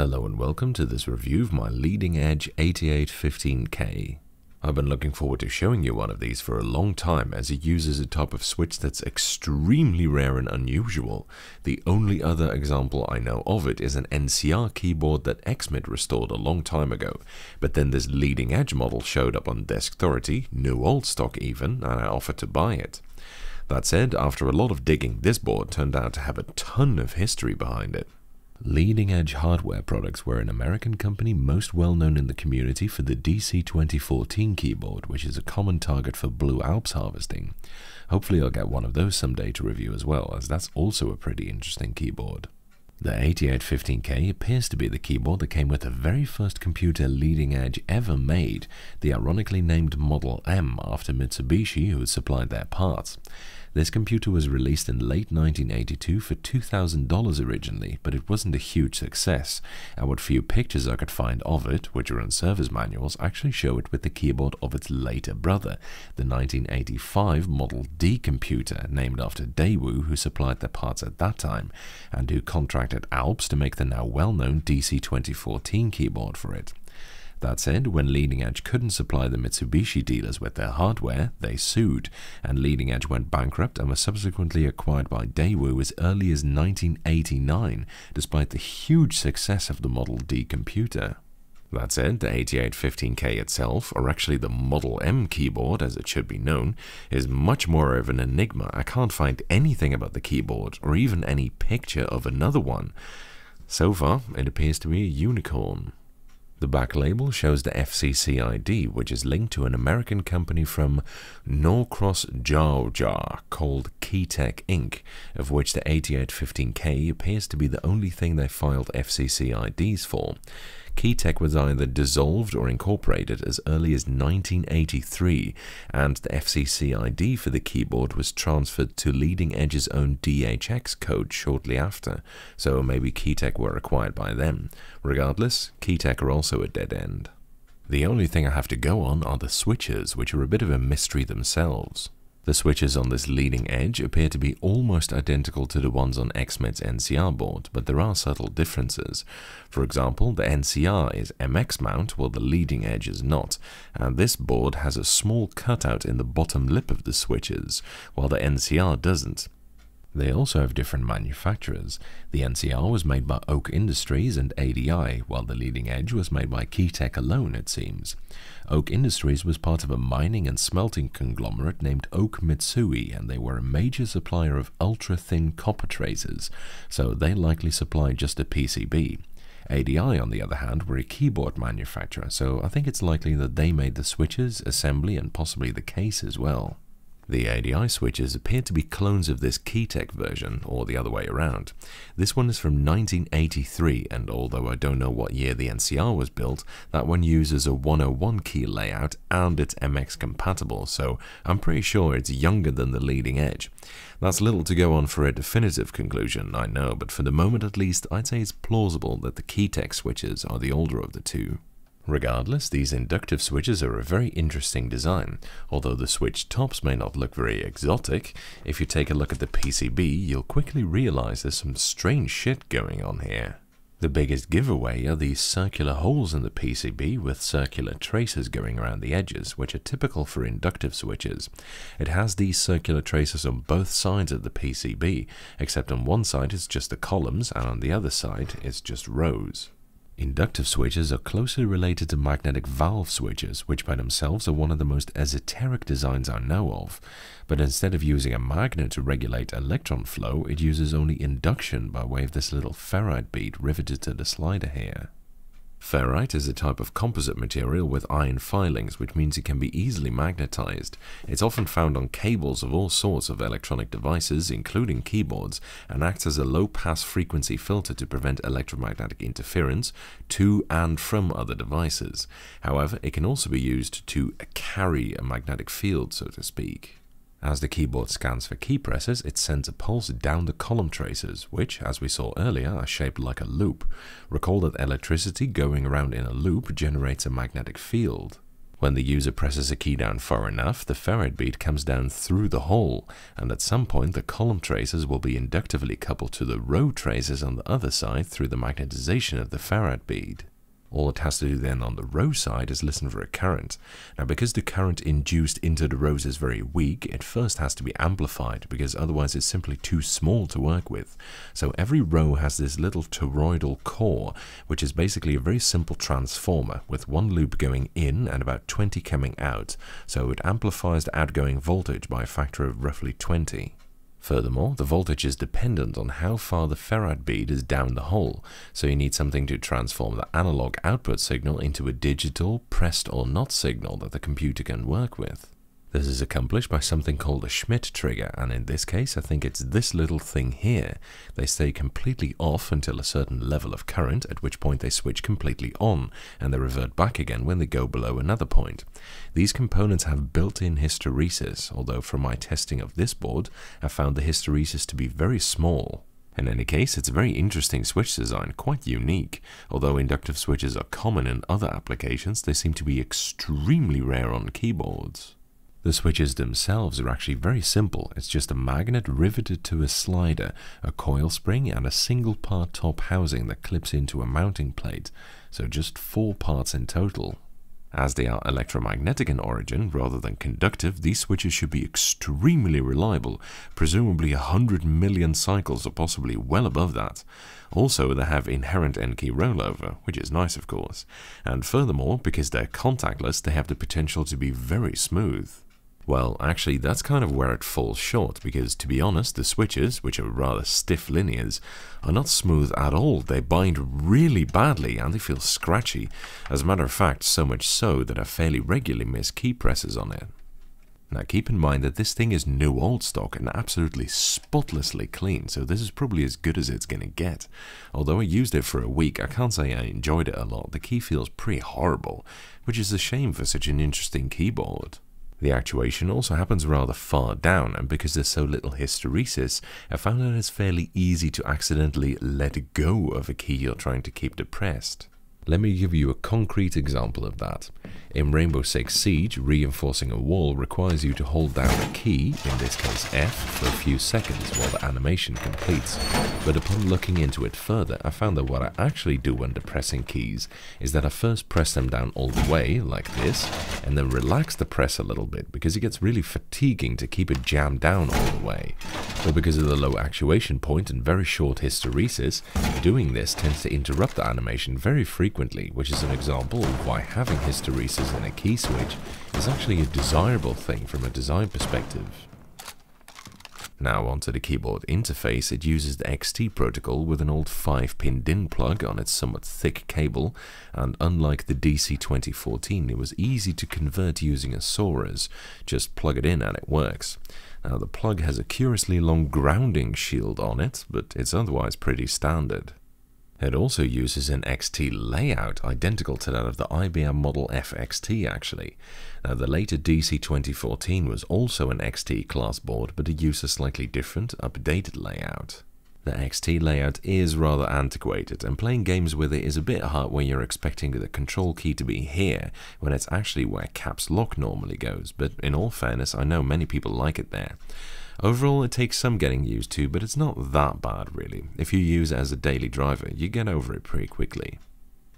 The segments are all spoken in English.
Hello and welcome to this review of my leading edge 8815K. I've been looking forward to showing you one of these for a long time as it uses a type of switch that's extremely rare and unusual. The only other example I know of it is an NCR keyboard that XMIT restored a long time ago, but then this leading edge model showed up on Deskthority, new old stock even, and I offered to buy it. That said, after a lot of digging, this board turned out to have a ton of history behind it. Leading Edge Hardware Products were an American company most well known in the community for the DC2014 keyboard, which is a common target for Blue Alps harvesting. Hopefully, I'll get one of those someday to review as well, as that's also a pretty interesting keyboard. The 8815K appears to be the keyboard that came with the very first computer leading edge ever made, the ironically named Model M after Mitsubishi, who supplied their parts. This computer was released in late 1982 for $2,000 originally, but it wasn't a huge success, and what few pictures I could find of it, which are in service manuals, actually show it with the keyboard of its later brother, the 1985 Model D computer, named after Daewoo, who supplied the parts at that time, and who contracted Alps to make the now well-known DC2014 keyboard for it. That said, when Leading Edge couldn't supply the Mitsubishi dealers with their hardware, they sued, and Leading Edge went bankrupt and was subsequently acquired by Daewoo as early as 1989, despite the huge success of the Model D computer. That said, the 8815K itself, or actually the Model M keyboard as it should be known, is much more of an enigma. I can't find anything about the keyboard, or even any picture of another one. So far, it appears to be a unicorn. The back label shows the FCC ID, which is linked to an American company from Norcross, Georgia called Keytek Inc., of which the 8815K appears to be the only thing they filed FCC IDs for. Keytek was either dissolved or incorporated as early as 1983, and the FCC ID for the keyboard was transferred to Leading Edge's own DHX code shortly after, so maybe Keytek were acquired by them. Regardless, Keytek are also a dead end. The only thing I have to go on are the switches, which are a bit of a mystery themselves. The switches on this leading edge appear to be almost identical to the ones on XMIT's NCR board, but there are subtle differences. For example, the NCR is MX mount while the leading edge is not, and this board has a small cutout in the bottom lip of the switches, while the NCR doesn't. They also have different manufacturers. The NCR was made by Oak Industries and ADI, while the leading edge was made by Keytek alone, it seems. Oak Industries was part of a mining and smelting conglomerate named Oak Mitsui, and they were a major supplier of ultra-thin copper traces, so they likely supplied just a PCB. ADI, on the other hand, were a keyboard manufacturer, so I think it's likely that they made the switches, assembly, and possibly the case as well. The ADI switches appear to be clones of this Keytek version, or the other way around. This one is from 1983, and although I don't know what year the NCR was built, that one uses a 101 key layout and it's MX compatible, so I'm pretty sure it's younger than the leading edge. That's little to go on for a definitive conclusion, I know, but for the moment at least, I'd say it's plausible that the Keytek switches are the older of the two. Regardless, these inductive switches are a very interesting design. Although the switch tops may not look very exotic, if you take a look at the PCB, you'll quickly realize there's some strange shit going on here. The biggest giveaway are these circular holes in the PCB with circular traces going around the edges, which are typical for inductive switches. It has these circular traces on both sides of the PCB, except on one side it's just the columns and on the other side it's just rows. Inductive switches are closely related to magnetic valve switches, which by themselves are one of the most esoteric designs I know of. But instead of using a magnet to regulate electron flow, it uses only induction by way of this little ferrite bead riveted to the slider here. Ferrite is a type of composite material with iron filings, which means it can be easily magnetized. It's often found on cables of all sorts of electronic devices, including keyboards, and acts as a low-pass frequency filter to prevent electromagnetic interference to and from other devices. However, it can also be used to carry a magnetic field, so to speak. As the keyboard scans for key presses, it sends a pulse down the column traces, which, as we saw earlier, are shaped like a loop. Recall that electricity going around in a loop generates a magnetic field. When the user presses a key down far enough, the ferrite bead comes down through the hole, and at some point the column traces will be inductively coupled to the row traces on the other side through the magnetization of the ferrite bead. All it has to do then on the row side is listen for a current. Now because the current induced into the rows is very weak, it first has to be amplified because otherwise it's simply too small to work with. So every row has this little toroidal core, which is basically a very simple transformer with one loop going in and about 20 coming out. So it amplifies the outgoing voltage by a factor of roughly 20. Furthermore, the voltage is dependent on how far the ferrite bead is down the hole, so you need something to transform the analog output signal into a digital, pressed or not signal that the computer can work with. This is accomplished by something called a Schmitt trigger, and in this case I think it's this little thing here. They stay completely off until a certain level of current, at which point they switch completely on, and they revert back again when they go below another point. These components have built-in hysteresis, although from my testing of this board, I found the hysteresis to be very small. In any case, it's a very interesting switch design, quite unique. Although inductive switches are common in other applications, they seem to be extremely rare on keyboards. The switches themselves are actually very simple. It's just a magnet riveted to a slider, a coil spring, and a single part top housing that clips into a mounting plate. So just four parts in total. As they are electromagnetic in origin rather than conductive, these switches should be extremely reliable, presumably 100 million cycles or possibly well above that. Also, they have inherent N-key rollover, which is nice of course. And furthermore, because they're contactless, they have the potential to be very smooth. Well, actually, that's kind of where it falls short, because to be honest, the switches, which are rather stiff linears, are not smooth at all. They bind really badly and they feel scratchy. As a matter of fact, so much so that I fairly regularly miss key presses on it. Now keep in mind that this thing is new old stock and absolutely spotlessly clean, so this is probably as good as it's gonna get. Although I used it for a week, I can't say I enjoyed it a lot. The key feels pretty horrible, which is a shame for such an interesting keyboard. The actuation also happens rather far down, and because there's so little hysteresis, I found that it's fairly easy to accidentally let go of a key you're trying to keep depressed. Let me give you a concrete example of that. In Rainbow Six Siege, reinforcing a wall requires you to hold down a key, in this case F, for a few seconds while the animation completes. But upon looking into it further, I found that what I actually do when depressing keys is that I first press them down all the way, like this, and then relax the press a little bit, because it gets really fatiguing to keep it jammed down all the way. But because of the low actuation point and very short hysteresis, doing this tends to interrupt the animation very frequently, which is an example of why having hysteresis in a key switch is actually a desirable thing from a design perspective. Now onto the keyboard interface, it uses the XT protocol with an old 5-pin DIN plug on its somewhat thick cable, and unlike the DC2014, it was easy to convert using a Soarer's, just plug it in and it works. Now the plug has a curiously long grounding shield on it, but it's otherwise pretty standard. It also uses an XT layout identical to that of the IBM Model FXT actually. Now the later DC 2014 was also an XT class board but it used a slightly different, updated layout. The XT layout is rather antiquated and playing games with it is a bit hard when you're expecting the control key to be here when it's actually where caps lock normally goes, but in all fairness I know many people like it there. Overall, it takes some getting used to, but it's not that bad really. If you use it as a daily driver, you get over it pretty quickly.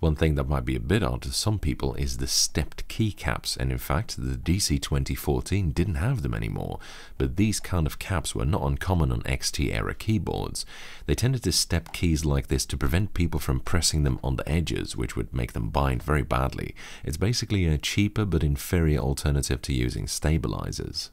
One thing that might be a bit odd to some people is the stepped keycaps, and in fact, the DC 2014 didn't have them anymore, but these kind of caps were not uncommon on XT era keyboards. They tended to step keys like this to prevent people from pressing them on the edges, which would make them bind very badly. It's basically a cheaper but inferior alternative to using stabilizers.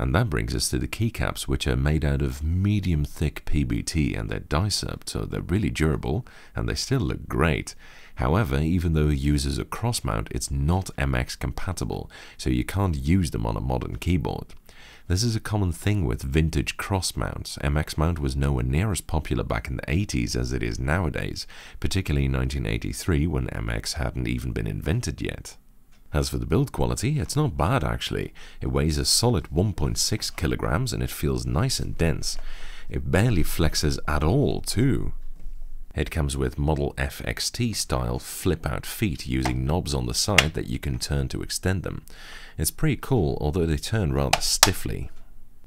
And that brings us to the keycaps, which are made out of medium thick PBT and they're dyesub, so they're really durable and they still look great. However, even though it uses a cross mount, it's not MX compatible, so you can't use them on a modern keyboard. This is a common thing with vintage cross mounts. MX mount was nowhere near as popular back in the 80s as it is nowadays, particularly in 1983 when MX hadn't even been invented yet. As for the build quality, it's not bad actually. It weighs a solid 1.6 kilograms and it feels nice and dense. It barely flexes at all too. It comes with Model FXT style flip out feet using knobs on the side that you can turn to extend them. It's pretty cool, although they turn rather stiffly.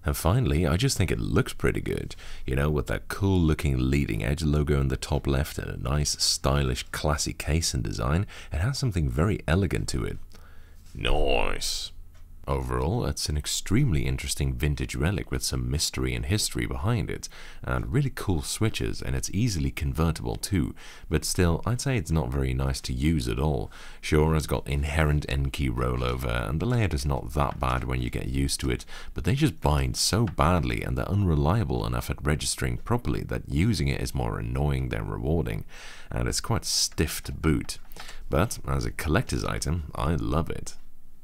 And finally, I just think it looks pretty good, you know, with that cool looking leading edge logo in the top left and a nice, stylish, classy case and design. It has something very elegant to it. Nice. Overall, it's an extremely interesting vintage relic with some mystery and history behind it, and really cool switches, and it's easily convertible too, but still, I'd say it's not very nice to use at all. Sure, it's got inherent N-key rollover, and the layout is not that bad when you get used to it, but they just bind so badly and they're unreliable enough at registering properly that using it is more annoying than rewarding, and it's quite stiff to boot. But as a collector's item, I love it.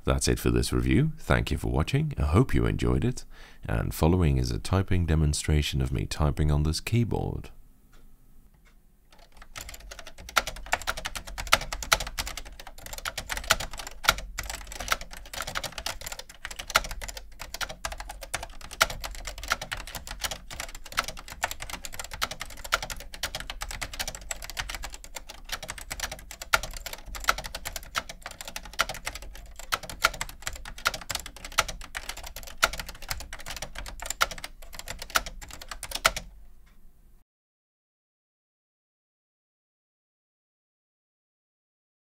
That's it for this review. Thank you for watching. I hope you enjoyed it. And following is a typing demonstration of me typing on this keyboard.